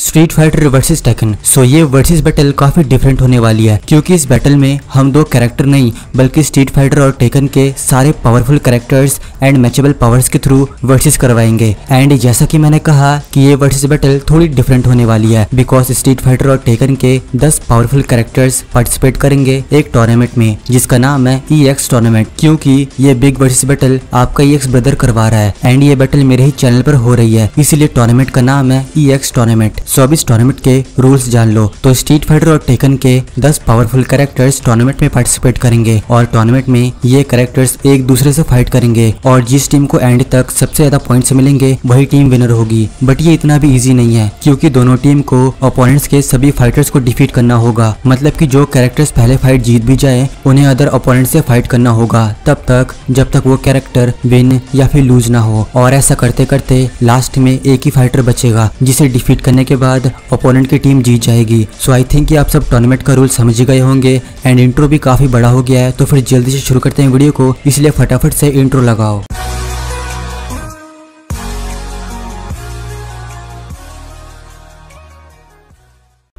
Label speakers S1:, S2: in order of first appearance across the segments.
S1: Street Fighter versus Tekken so ये versus battle काफ़ी different होने वाली है, क्योंकि इस बैटल में हम दो कैरेक्टर नहीं, बल्कि स्ट्रीट फाइटर और टेकन के सारे powerful characters and matchable powers के थ्रू वर्सेस करवाएँगे। एंड जैसा कि मैंने कहा कि ये वर्सेस बैटल थोड़ी डिफरेंट होने वाली है बिकॉज़ स्ट्रीट फाइटर और टेकन के 10 पावरफुल कैरेक्टर्स पार्टिसिपेट करेंगे एक टूर्नामेंट में, जिसका नाम है ई एक्स टूर्नामेंट क्योंकि ये बिग वर्सेस बैटल आपका ई एक्स ब्रदर करवा रहा है। एंड ये बैटल मेरे ही चैनल पर हो रही है, इसीलिए टूर्नामेंट का नाम है ई एक्स टूर्नामेंट सो अब इस टूर्नामेंट के रूल्स जान लो। तो स्ट्रीट फाइटर और टेकन के 10 पावरफुल कैरेक्टर्स टूर्नामेंट में पार्टिसिपेट करेंगे और टूर्नामेंट में ये कैरेक्टर्स एक दूसरे से फाइट करेंगे और जिस टीम को एंड तक सबसे ज़्यादा पॉइंट्स मिलेंगे, वही टीम विनर होगी। बट ये इतना भी इजी नहीं है, क्योंकि दोनों टीम को ओपोनेंट्स के सभी फाइटर्स को डिफीट करना होगा। मतलब की जो कैरेक्टर्स पहले फाइट जीत भी जाए, उन्हें अदर ओपोनेंट से फाइट करना होगा। तब तक, जब तक वो कैरेक्टर विन या फिर लूज ना हो। और ऐसा करते करते लास्ट में एक ही फाइटर बचेगा, जिसे डिफीट करने के बाद ओपोनेंट की टीम जीत जाएगी। सो आई थिंक आप सब टूर्नामेंट का रूल समझ गए होंगे एंड इंट्रो भी काफ़ी बड़ा हो गया है तो फिर जल्दी से शुरू करते हैं वीडियो को, इसलिए फटाफट से इंट्रो लगाओ।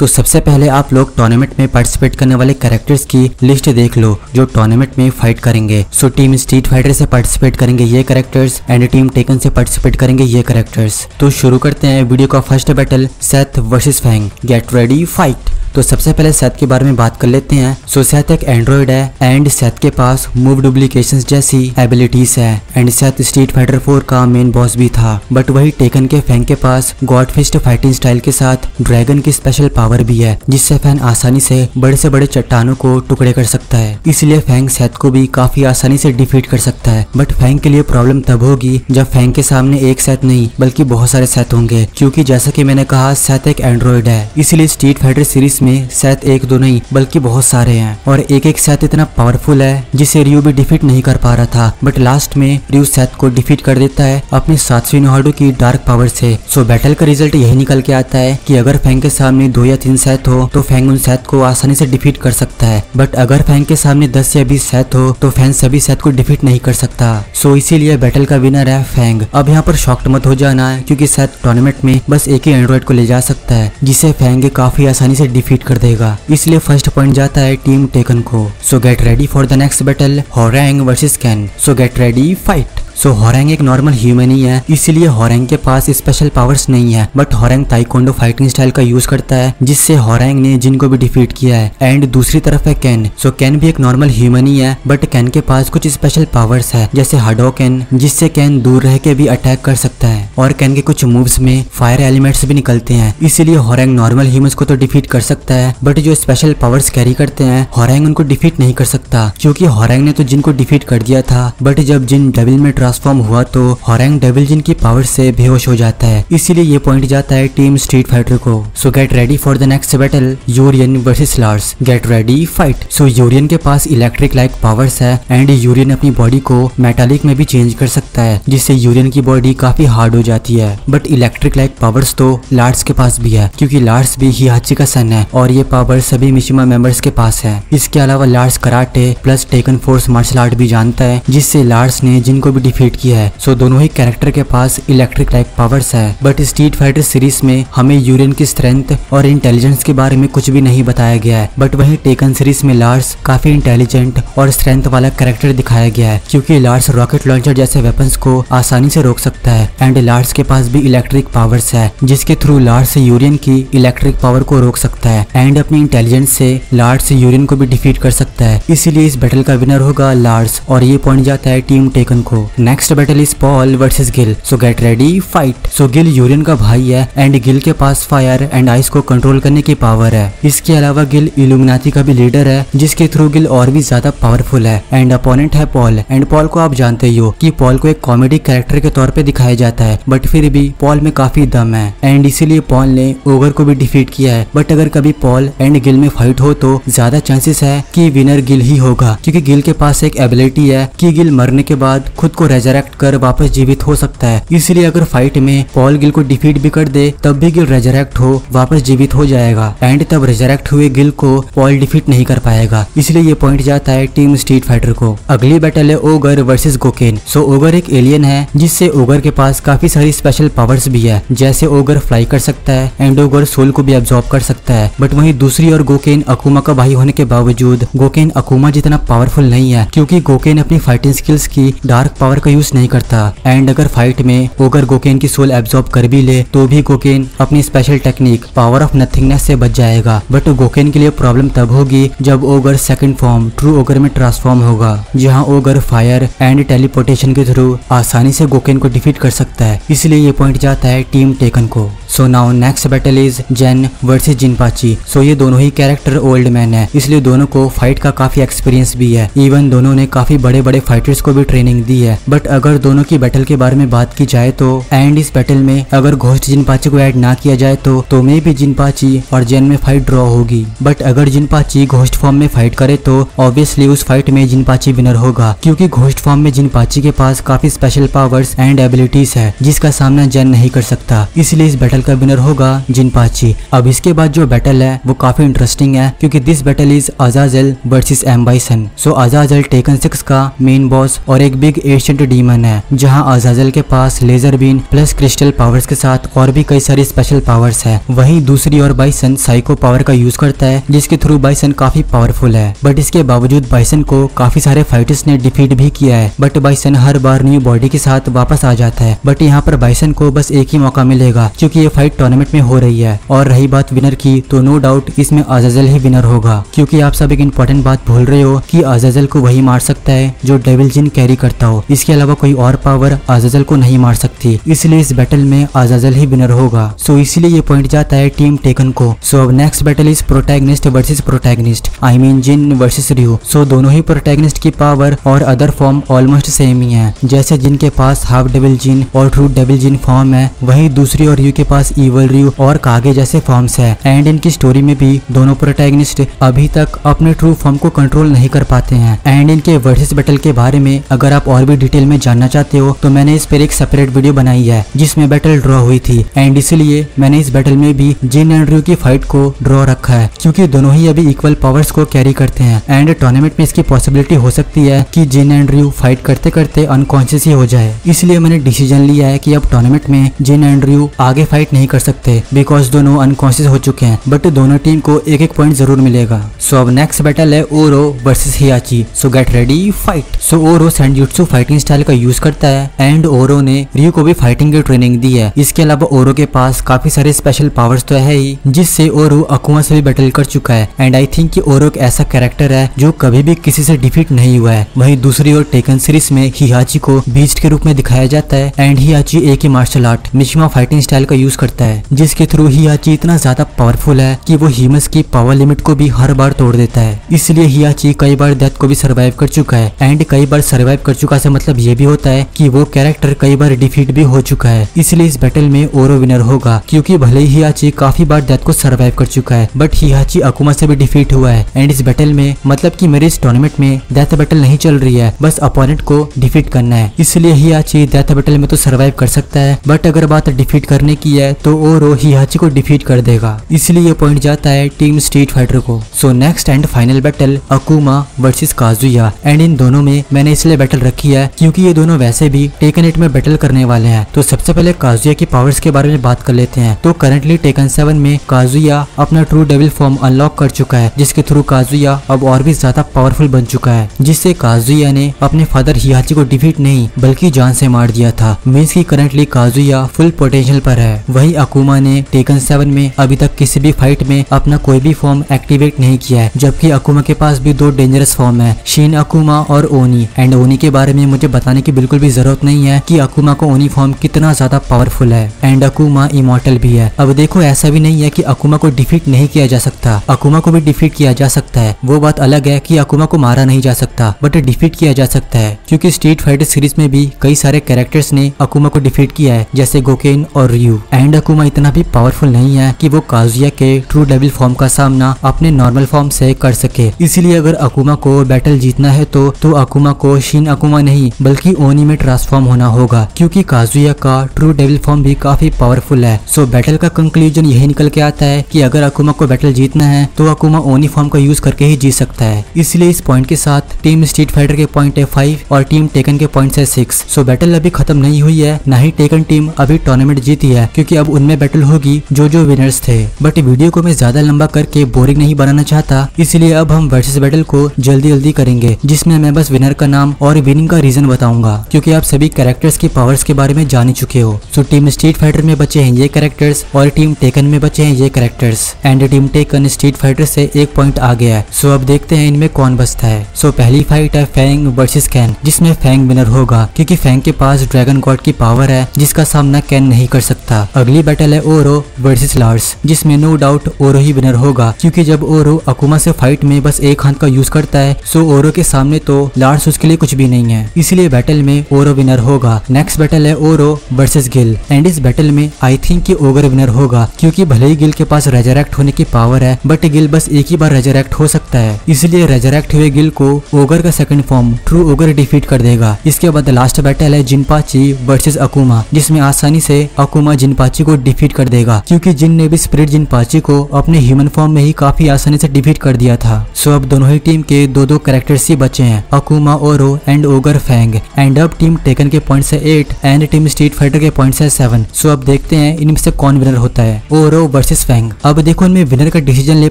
S1: तो सबसे पहले आप लोग टूर्नामेंट में पार्टिसिपेट करने वाले कैरेक्टर्स की लिस्ट देख लो, जो टूर्नामेंट में फाइट करेंगे। सो टीम स्ट्रीट फाइटर से पार्टिसिपेट करेंगे ये कैरेक्टर्स एंड टीम टेकन से पार्टिसिपेट करेंगे ये कैरेक्टर्स तो शुरू करते हैं वीडियो का first battle Seth versus Fang get ready fight तो सबसे पहले सेथ के बारे में बात कर लेते हैं। सो सेथ एक एंड्रॉइड है एंड सेथ के पास मूव डुप्लीकेशन जैसी एबिलिटीज है। And Seth Street Fighter four का मेन बॉस भी था। बट वही टेकन के फैंग के पास गॉड फिस्ट फाइटिंग स्टाइल के साथ ड्रैगन की स्पेशल पावर भी है, जिससे फ़ैन आसानी से बड़े से बड़े चट्टानों को टुकड़े कर सकता है। इसलिए फैंग सेथ को भी काफ़ी आसानी से डिफीट कर सकता है। बट फैंग के लिए प्रॉब्लम तब होगी जब फैंग के सामने एक सेथ नहीं, बल्कि बहुत सारे सेथ होंगे। क्योंकि जैसा कि मैंने कहा सेथ एक एंड्रॉइड है। इसलिए स्ट्रीट फाइटर सीरीज़ में सेथ एक दो नहीं, बल्कि बहुत सारे हैं। और एक एक सेथ इतना पावरफुल है, जिसे रियो भी डिफीट नहीं कर पा रहा था। बट लास्ट में रियो सेथ को डिफीट कर देता है अपने सातवीं नोहाडो की डार्क पावर से। सो बैटल का रिज़ल्ट यही निकल के आता है कि अगर फैंग के सामने दो या तीन सेथ हो तो फैंग उन सेथ को आसानी से डिफीट कर सकता है। बट अगर फैंग के सामने दस या बीस सेथ हो तो फैंग सभी सेथ को डिफीट नहीं कर सकता। सो इसीलिए बैटल का विनर है फैंग अब यहाँ पर शॉक्ट मत हो जाना है क्योंकि सेथ टूर्नामेंट में बस एक ही एंड्रॉइड को ले जा सकता है, जिसे फैंग काफ़ी आसानी से डिफीट कर देगा। इसलिए फ़र्स्ट पॉइंट जाता है टीम टेकन को। So get ready for the next battle Hwoarang versus Ken so get ready fight so Hwoarang एक नॉर्मल ह्यूमन ही है, इसीलिए हॉरेंग के पास स्पेशल पावर्स नहीं है but Hwoarang taekwondo fighting style का यूज़ करता है, जिससे हॉरेंग ने जिन को भी डिफीट किया है। एंड दूसरी तरफ़ है कैन सो कैन भी एक नॉर्मल ह्यूमन ही है बट कैन के पास कुछ स्पेशल पावर्स है, जैसे हडो कैन जिससे कैन दूर रह के भी अटैक कर सकता है। और कैन के कुछ मूव्स में फायर एलिमेंट्स भी निकलते हैं, इसीलिए हॉरेंग नॉर्मल ह्यूमंस को तो डिफीट कर सकता है बट जो स्पेशल पावर्स कैरी करते हैं हॉरेंग उनको डिफीट नहीं कर सकता, क्योंकि हॉरेंग ने तो जिनको डिफीट कर दिया था बट जब जिन डेविल में ट्रांसफॉर्म हुआ तो हॉरेंग डेविल जिन की पावर से बेहोश हो जाता है। इसीलिए ये पॉइंट जाता है टीम स्ट्रीट फाइटर को। So get ready for the next battle Urien versus Lars get ready fight so Urien के पास इलेक्ट्रिक लाइक पावर्स है एंड यूरियन अपनी बॉडी को मेटालिक में भी चेंज कर सकता है, जिससे यूरियन की बॉडी काफ़ी हार्ड हो जाती है। बट इलेक्ट्रिक लाइक पावर्स तो लार्स के पास भी है, क्योंकि लार्स भी हिहाची का सन है और ये पावर सभी मिशिमा मेंबर्स के पास है। इसके अलावा Lars karate plus Tekken force martial art भी जानता है, जिससे लार्स ने जिनको भी डिफीट किया है। सो दोनों ही कैरेक्टर के पास इलेक्ट्रिक लाइक पावर्स है। बट स्ट्रीट फाइटर सीरीज़ में हमें यूरियन की स्ट्रेंथ और इंटेलिजेंस के बारे में कुछ भी नहीं बताया गया है। बट वही टेकन सीरीज़ में लार्स काफ़ी इंटेलिजेंट और स्ट्रेंथ वाला कैरेक्टर दिखाया गया है। क्योंकि लार्स रॉकेट लॉन्चर जैसे वेपन को आसानी से रोक सकता है। एंड लार्स के पास भी इलेक्ट्रिक पावर्स है, जिसके थ्रू लार्स यूरियन की इलेक्ट्रिक पावर को रोक सकता है। एंड अपनी इंटेलिजेंस से लार्स यूरियन को भी डिफीट कर सकता है। इसीलिए इस बैटल का विनर होगा लार्स और ये पॉइंट जाता है टीम टेकन को। Next battle is Paul versus Gill so get ready fight so Gill Urien का भाई है एंड गिल के पास फायर एंड आइस को कंट्रोल करने की पावर है. इसके अलावा गिल इल्यूमिनाती का भी लीडर है, जिसके थ्रू गिल और भी ज़्यादा पावरफुल है. एंड अपोनेंट है पॉल एंड पॉल को आप जानते ही हो कि पॉल को एक कॉमेडी कैरेक्टर के तौर पे दिखाया जाता है. बट फिर भी पॉल में काफ़ी दम है. एंड इसीलिए पॉल ने ओवर को भी डिफीट किया है. बट अगर कभी पॉल एंड गिल में फाइट हो तो ज़्यादा चांसेस है कि विनर गिल ही होगा. क्योंकि गिल के पास एक एबिलिटी है कि गिल मरने के बाद खुद को रेजरेक्ट कर वापस जीवित हो सकता है। इसलिए अगर फाइट में पॉल गिल को डिफीट भी कर दे, तब भी गिल रेजरेक्ट हो, वापस जीवित हो जाएगा। एंड तब रेजरेक्ट हुए गिल को पॉल डिफीट नहीं कर पाएगा। इसलिए ये पॉइंट जाता है टीम स्ट्रीट फाइटर को। अगली बैटल है Ogre versus Goken so Ogre एक एलियन है, जिससे ओगर के पास काफ़ी सारी स्पेशल पावर्स भी है, जैसे ओगर फ्लाई कर सकता है एंड ओगर सोल को भी एब्जॉर्ब कर सकता है। बट वहीं दूसरी और गोकेन अकुमा का भाई होने के बावजूद गोकेन अकुमा जितना पावरफुल नहीं है, क्योंकि गोकेन अपनी फाइटिंग स्किल्स की डार्क पावर का यूज़ नहीं करता। एंड अगर फाइट में ओगर गोकेन की सोल एब्जॉर्ब कर भी ले तो भी गोकेन अपनी special technique power of nothingness से बच जाएगा। बट गोकेन के लिए प्रॉब्लम तब होगी जब Ogre second form true Ogre में ट्रांसफॉर्म होगा, जहाँ ओगर फायर एंड टेलीपोर्टेशन के थ्रू आसानी से गोकेन को डिफीट कर सकता है। इसलिए ये पॉइंट जाता है टीम टेकन को। So now next battle is Jin versus Jinpachi so ये दोनों ही कैरेक्टर ओल्ड मैन है। इसलिए दोनों को फाइट का काफ़ी एक्सपीरियंस भी है। इवन दोनों ने काफ़ी बड़े बड़े फाइटर्स को भी ट्रेनिंग दी है। बट अगर दोनों की बैटल के बारे में बात की जाए तो एंड इस बैटल में अगर घोस्ट जिनपाची को ऐड ना किया जाए तो तो मे भी जिनपाची और जेन में फाइट ड्रॉ होगी। बट अगर जिनपाची घोस्ट फॉर्म में फाइट करे तो ऑब्वियसली उस फाइट में जिनपाची विनर होगा। क्योंकि घोस्ट फॉर्म में जिनपाची के पास काफ़ी स्पेशल पावर्स एंड एबिलिटीज है, जिसका सामना जेन नहीं कर सकता। इसलिए इस बैटल का विनर होगा जिनपाची अब इसके बाद जो बैटल है, वो काफ़ी इंटरेस्टिंग है, क्योंकि this battle is Azazel versus M Bison so Azazel Tekken six का मेन बॉस और एक बिग एशियंट डीमन है, जहाँ अजाजल के पास laser beam plus crystal powers के साथ और भी कई सारी स्पेशल पावर्स है। वहीं दूसरी और बाइसन साइको पावर का यूज़ करता है, जिसके थ्रू बाइसन काफ़ी पावरफुल है। बट इसके बावजूद बाइसन को काफ़ी सारे फाइटर्स ने डिफीट भी किया है। बट बाइसन हर बार न्यू बॉडी के साथ वापस आ जाता है। बट यहाँ पर बाइसन को बस एक ही मौका मिलेगा, क्योंकि ये फाइट टूर्नामेंट में हो रही है। और रही बात विनर की तो नो डाउट इसमें अजाजल ही विनर होगा। क्योंकि आप सब एक इम्पोर्टेंट बात भूल रहे हो कि अजाजल को वही मार सकता है जो डेविल जिन कैरी करता हो। इसके अलावा कोई और पावर अजाजल को नहीं मार सकती। इसलिए इस बैटल में अजाजल ही विनर होगा। सो इसलिए ये पॉइंट जाता है टीम टेकन को। सो अब next battle is protagonist versus protagonist I mean Jin versus Ryu so दोनों ही प्रोटैगनिस्ट की पावर और अदर फॉर्म ऑलमोस्ट सेम ही है। जैसे जिनके पास हाफ़ डेविल जिन और ट्रू डेविल जिन फॉर्म है, वही दूसरी और रियो के पास इवल रियो और कागे जैसे फॉर्म्स है। एंड इनकी स्टोरी में भी दोनों प्रोटैगनिस्ट अभी तक अपने ट्रू फॉर्म को कंट्रोल नहीं कर पाते हैं। एंड इनके वर्सेस बैटल के बारे में अगर आप और भी डिटेल में जानना चाहते हो तो मैंने इस पर एक सेपरेट वीडियो बनाई है, जिसमें बैटल ड्रॉ हुई थी। एंड इसलिए मैंने इस बैटल में भी जिन एंड रियो की फाइट को ड्रॉ रखा है, क्योंकि दोनों ही अभी इक्वल पावर्स को कैरी करते हैं। एंड टूर्नामेंट में इसकी पॉसिबिलिटी हो सकती है कि जिन एंड रियो फाइट करते करते अनकॉन्शियस ही हो जाए। इसलिए मैंने डिसीज़न लिया है कि अब टूर्नामेंट में जिन एंड रियो आगे फाइट नहीं कर सकते बिकॉज़ दोनों अनकॉन्शियस हो चुके हैं बट दोनों टीम को एक एक पॉइंट ज़रूर मिलेगा। सो अब नेक्स्ट बैटल है Oro versus Heihachi so get ready fight so Oro Senjutsu fighting style का यूज़ करता है एंड ओरो ने रियो को भी फाइटिंग की ट्रेनिंग दी है। इसके अलावा ओरो के पास काफ़ी सारे स्पेशल पावर्स तो है ही, जिससे ओरो अकुआ से भी बैटल कर चुका है। एंड आई थिंक कि ओरो एक ऐसा कैरेक्टर है जो कभी भी किसी से डिफीट नहीं हुआ है। वहीं दूसरी ओर टेकन सीरीज़ में हिहाची को बीस्ट के रूप में दिखाया जाता है एंड हिहाची एक ही martial art Mishima fighting style का यूज़ करता है, जिसके थ्रू हियाची इतना ज़्यादा पावरफुल है कि वो ह्यूमंस की पावर लिमिट को भी हर बार तोड़ देता है। इसलिए हियाची कई बार डेथ को भी सर्वाइव कर चुका है एंड कई बार सर्वाइव कर चुका से मतलब ये भी होता है कि वो कैरेक्टर कई बार डिफीट भी हो चुका है। इसलिए इस बैटल में ओरो विनर होगा, क्योंकि भले ही हियाची काफ़ी बार डेथ को सर्वाइव कर चुका है बट हियाची अकुमा से भी डिफीट हुआ है। एंड इस बैटल में मतलब की मेरे इस टूर्नामेंट में डेथ बैटल नहीं चल रही है, बस अपोनेंट को डिफीट करना है। इसलिए हियाची डेथ बैटल में तो सर्वाइव कर सकता है बट अगर बात डिफीट करने की है तो ओरो हियाची को डिफीट कर देगा। इसलिए ये पॉइंट जाता है टीम स्ट्रीट फाइटर को। So next and final battle Akuma versus Kazuya and इन दोनों में मैंने इसलिए बैटल रखी है, क्योंकि ये दोनों वैसे भी टेकन एट में बैटल करने वाले हैं। तो सबसे पहले काजुया की पावर्स के बारे में बात कर लेते हैं। तो करंटली टेकन सेवन में काजुया अपना ट्रू डेविल फॉर्म अनलॉक कर चुका है, जिसके थ्रू काजुया अब और भी ज़्यादा पावरफुल बन चुका है, जिससे काजुया ने अपने फादर हियाची को डिफीट नहीं, बल्कि जान से मार दिया था। मीन्स की करंटली काजुया फुल पोटेंशियल पर है। वही अकुमा ने टेकन सेवन में अभी तक किसी भी फाइट में अपना कोई भी फॉर्म एक्टिवेट नहीं किया है, जबकि अकुमा के पास भी दो डेंजरस फॉर्म है शीन अकुमा और ओनी एंड ओनी के बारे में मुझे बताने की बिल्कुल भी ज़रूरत नहीं है कि अकुमा को ओनी फॉर्म कितना ज़्यादा पावरफुल है। एंड अकुमा इमोटल भी है। अब देखो, ऐसा भी नहीं है कि अकुमा को डिफीट नहीं किया जा सकता। अकुमा को भी डिफीट किया जा सकता है। वो बात अलग है कि अकुमा को मारा नहीं जा सकता बट डिफीट किया जा सकता है। क्योंकि स्ट्रीट फाइटर सीरीज़ में भी कई सारे कैरेक्टर्स ने अकुमा को डिफीट किया है, जैसे गोकेन और रियू एंड अकुमा इतना भी पावरफुल नहीं है कि वो काजुया के ट्रू डेविल फॉर्म का सामना अपने नॉर्मल फॉर्म से कर सके। इसलिए अगर अकुमा को बैटल जीतना है तो तो अकुमा को शीन अकुमा नहीं, बल्कि ओनी में ट्रांसफॉर्म होना होगा, क्योंकि काजुया का ट्रू डेविल फॉर्म भी काफ़ी पावरफुल है। सो बैटल का कंक्लूजन यही निकल के आता है कि अगर अकुमा को बैटल जीतना है तो अकुमा ओनी फॉर्म का यूज़ करके ही जीत सकता है। इसलिए इस पॉइंट के साथ टीम स्ट्रीट फाइटर के पॉइंट है फाइव और टीम टेकन के पॉइंट है सिक्स सो बैटल अभी खत्म नहीं हुई है, न ही टेकन टीम अभी टूर्नामेंट जीती है, क्योंकि अब उनमें बैटल होगी जो जो विनर्स थे। बट वीडियो को मैं ज़्यादा लंबा करके बोरिंग नहीं बनाना चाहता, इसलिए अब हम वर्सेस बैटल को जल्दी जल्दी करेंगे, जिसमें मैं बस विनर का नाम और विनिंग का रीजन बताऊँगा। क्योंकि आप सभी कैरेक्टर्स की पावर्स के बारे में जान चुके हो। सो टीम स्ट्रीट फाइटर में बचे हैं ये कैरेक्टर्स और टीम टेकन में बचे हैं ये characters and team Tekken street fighter से एक पॉइंट आ गया है। सो अब देखते हैं इनमें कौन बचता है। सो पहली फाइट है फैंग वर्सेस कैन जिसमें फैंग विनर होगा, क्योंकि फैंग के पास ड्रैगन गॉड की पावर है, जिसका सामना कैन नहीं कर सकता। अगली बैटल है ओरो वर्सेस लार्स जिसमें नो डाउट ओरो ही विनर होगा, क्योंकि जब ओरो अकुमा से फाइट में बस एक हाथ का यूज़ करता है सो ओरो के सामने तो लार्स उसके लिए कुछ भी नहीं है। इसलिए बैटल में ओरो विनर होगा। नेक्स्ट बैटल है ओरो वर्सेस गिल एंड इस बैटल में आई थिंक की ओगर विनर होगा, क्योंकि भले ही गिल के पास रेजरेक्ट होने की पावर है बट गिल बस एक ही बार रेजरेक्ट हो सकता है। इसलिए रेजरेक्ट हुए गिल को ओगर का second form true Ogre defeat कर देगा। इसके बाद लास्ट बैटल है जिनपाची वर्सेस अकुमा जिसमें आसानी से अकुमा जिनपाची को डिफीट कर देगा, क्योंकि जिन ने भी स्प्रिट जिन पाची को अपने ह्यूमन फॉर्म में ही काफ़ी आसानी से डिफीट कर दिया था। सो अब दोनों ही टीम के दो दो कैरेक्टर्स ही बचे हैं Akuma Oro and Ogre Fang and अब टीम टेकन के पॉइंट से eight and team street fighter के पॉइंट से सेवन सो अब देखते हैं इनमें से कौन विनर होता है ओरो वर्सेस फैंग अब देखो इनमें विनर का डिसीज़न ले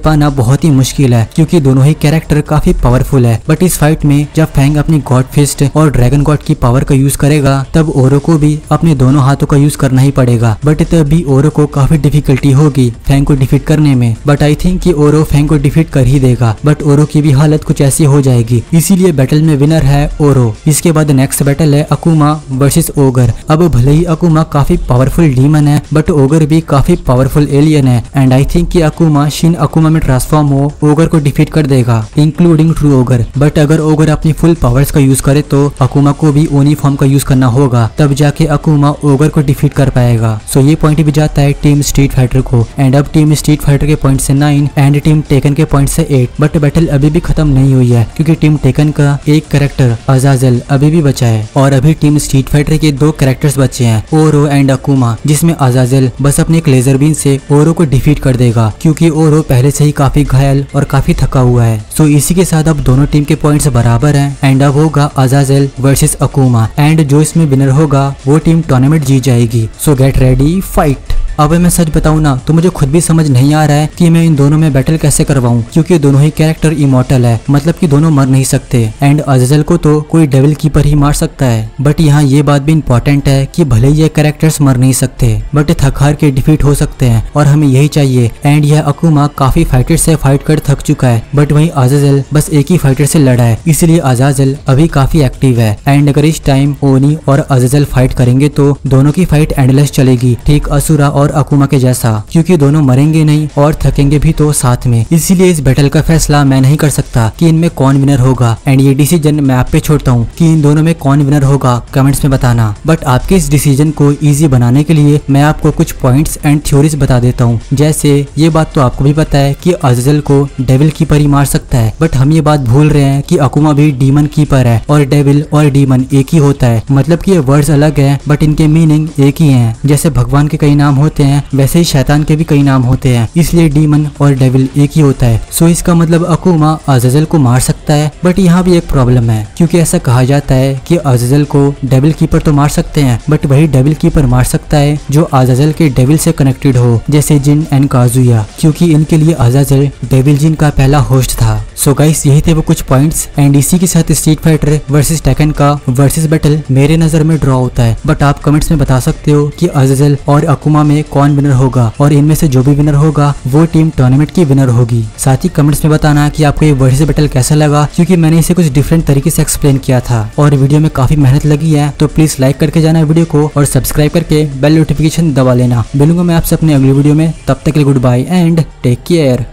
S1: पाना बहुत ही मुश्किल है, क्योंकि दोनों ही कैरेक्टर काफ़ी पावरफुल है। बट इस फाइट में जब फैंग अपनी गॉड फिस्ट और ड्रैगन गॉड की पावर का यूज़ करेगा, तब ओरो को भी अपने दोनों हाथों का यूज़ करना ही पड़ेगा। बट तब भी ओरो को काफ़ी डिफिकल्टी होगी फैंग को डिफीट करने में। बट आई थिंक कि ओरो फैंग को डिफीट कर ही देगा। बट ओरो की भी हालत कुछ ऐसी हो जाएगी। इसीलिए बैटल में विनर है ओरो इसके बाद नेक्स्ट बैटल है अकुमा वर्सेस ओगर अब भले ही अकुमा काफ़ी पावरफुल डीमन है बट ओगर भी काफ़ी पावरफुल एलियन है। एंड आई थिंक कि अकुमा शिन अकुमा में ट्रांसफॉर्म हो ओगर को डिफीट कर देगा इंक्लूडिंग ट्रू ओगर बट अगर ओगर अपनी फुल पावर्स का यूज़ करे तो अकुमा को भी ओनी फॉर्म का यूज़ करना होगा। तब जाके अकुमा ओगर को डिफीट कर पाएगा। सो so ये पॉइंट भी जाता है टीम स्ट्रीट फाइटर को। एंड अब टीम स्ट्रीट फाइटर के पॉइंट से नाइन एंड टीम टेकन के पॉइंट से एट बट बैटल अभी भी खत्म नहीं हुई है, क्योंकि टीम टेकन का एक करेक्टर अजाजल अभी भी बचा है। और अभी टीम स्ट्रीट फाइटर के दो कैरेक्टर्स बचे हैं ओरो एंड अकुमा जिसमें अजाजल बस अपने एक लेजर बीन से ओरो को डिफीट कर देगा, क्योंकि ओरो पहले से ही काफ़ी घायल और काफ़ी थका हुआ है। सो इसी के साथ अब दोनों टीम के पॉइंट्स बराबर हैं। एंड अब होगा अजाजल वर्सेस अकुमा एंड जो इसमें विनर होगा, वो टीम टूर्नामेंट जीत जाएगी। सो गेट रेडी फाइट अब मैं सच बताऊँ ना तो मुझे खुद भी समझ नहीं आ रहा है कि मैं इन दोनों में बैटल कैसे करवाऊँ, क्योंकि दोनों ही कैरेक्टर इमोटल है। मतलब कि दोनों मर नहीं सकते। एंड अजल को तो कोई डेविल कीपर ही मार सकता है। बट यहाँ ये बात भी इम्पोर्टेंट है कि भले ये कैरेक्टर्स मर नहीं सकते बट थकार के डिफीट हो सकते हैं, और हमें यही चाहिए। एंड यह अकुमा काफ़ी फाइटर से फाइट कर थक चुका है बट वही अजाजल बस एक ही फाइटर से लड़ा है। इसलिए अजाजल अभी काफ़ी एक्टिव है। एंड अगर इस टाइम ओनी और अजाजल फाइट करेंगे तो दोनों की फाइट एंडलेस चलेगी। ठीक असुरा और अकुमा के जैसा, क्योंकि दोनों मरेंगे नहीं और थकेंगे भी तो साथ में। इसीलिए इस बैटल का फैसला मैं नहीं कर सकता कि इनमें कौन विनर होगा। एंड ये डिसीज़न मैं आप पे छोड़ता हूँ कि इन दोनों में कौन विनर होगा कमेंट्स में बताना। बट आपके इस डिसीज़न को इजी बनाने के लिए मैं आपको कुछ पॉइंट्स एंड थ्योरीज बता देता हूँ। जैसे, ये बात तो आपको भी पता है कि अजल को डेविल कीपर ही मार सकता है। बट हम ये बात भूल रहे हैं कि अकुमा भी डीमन कीपर है और डेविल और डीमन एक ही होता है। मतलब की ये अलग है बट इनके मीनिंग एक ही है। जैसे भगवान के कई नाम होते हैं, वैसे ही शैतान के भी कई नाम होते हैं। इसलिए डीमन और डेविल एक ही होता है। सो इसका मतलब अकुमा अजल को मार सकता है बट यहाँ भी एक प्रॉब्लम है। क्योंकि ऐसा कहा जाता है कि अजल को डेविल कीपर तो मार सकते हैं बट वही डेविल कीपर मार सकता है जो अजल के डेविल से कनेक्टेड हो, जैसे जिन एंड काजुया। क्योंकि इनके लिए अजल डेविल जिन का पहला होस्ट था। सो गाइस यही थे वो कुछ पॉइंट्स एंड इसी के साथ स्ट्रीट फाइटर वर्सेस टेकन का वर्सेस बैटल मेरे नज़र में ड्रॉ होता है। बट आप कमेंट्स में बता सकते हो कि अजल और अकुमा में कौन विनर होगा और इनमें से जो भी विनर होगा, वो टीम टूर्नामेंट की विनर होगी। साथ ही कमेंट्स में बताना कि आपको ये वर्सेस बैटल कैसा लगा, क्योंकि मैंने इसे कुछ डिफरेंट तरीके से एक्सप्लेन किया था। और वीडियो में काफ़ी मेहनत लगी है तो प्लीज़ लाइक करके जाना वीडियो को और सब्सक्राइब करके बेल नोटिफिकेशन दबा लेना। मिलूँगा मैं आपसे अपने अगली वीडियो में, तब तक के good bye and take care